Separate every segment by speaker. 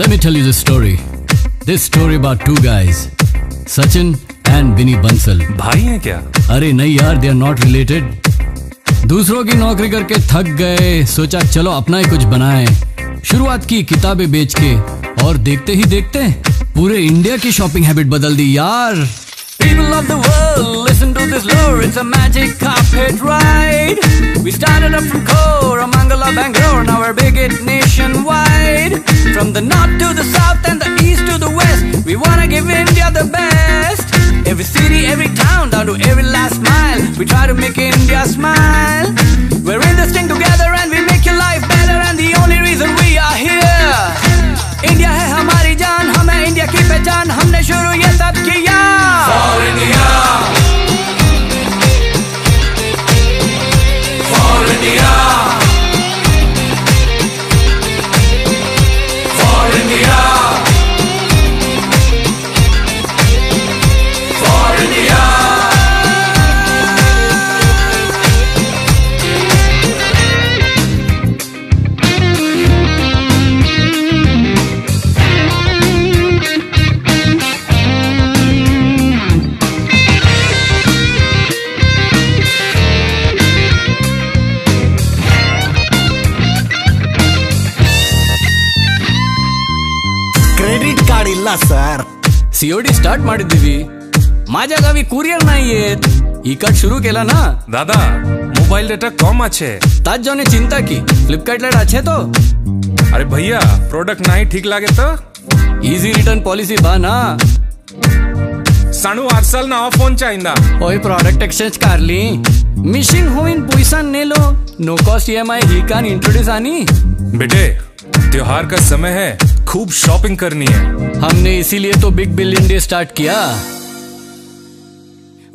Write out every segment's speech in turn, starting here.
Speaker 1: story. This story about two guys, Sachin and Vinny Bansal.
Speaker 2: भाई हैं क्या
Speaker 1: अरे नहीं यार दे आर नॉट रिलेटेड दूसरों की नौकरी करके थक गए सोचा चलो अपना ही कुछ बनाएँ शुरुआत की किताबें बेच के और देखते ही देखते पूरे इंडिया की शॉपिंग हैबिट बदल दी यार People of the world, listen to this lure. It's a magic carpet ride. We started up from Koramangala, the north to the south and the east to the west, we wanna give India the best. Every city, every town, down to every last mile. We try to make India smile. We're in this thing together
Speaker 3: credit card ಇಲ್ಲ sir
Speaker 1: COD start ಮಾಡಿದ್ದೀವಿ माझ्या Gavi courier नाही येत ई card सुरू केला ना
Speaker 2: दादा mobile data कम আছে
Speaker 1: ताज जाऊन चिंता की फ्लिपकार्टला আছে तो
Speaker 2: अरे भैया प्रोडक्ट नाही ठीक लागे तर
Speaker 1: इझी रिटर्न पॉलिसी बा ना
Speaker 2: साणू आजसाल ना फोन चाइंदा
Speaker 1: ओय प्रॉडक्ट एक्सचेंज कारली मिशिंग होईन पैसा नेलो नो कॉस्ट ईएमआई ही कान इंट्रोड्यूस आनी
Speaker 2: बेटे त्योहार का समय है खूब शॉपिंग करनी है
Speaker 1: हमने इसीलिए तो बिग बिलियन डे स्टार्ट किया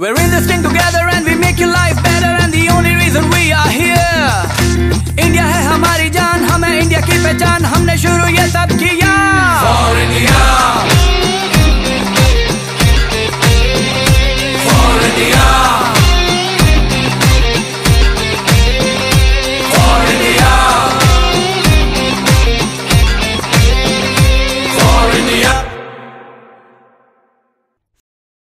Speaker 1: We're in this thing together and we make your life better and the only reason we are here. India है हमारी जान हमें इंडिया की पहचान हमने शुरू ये सब किया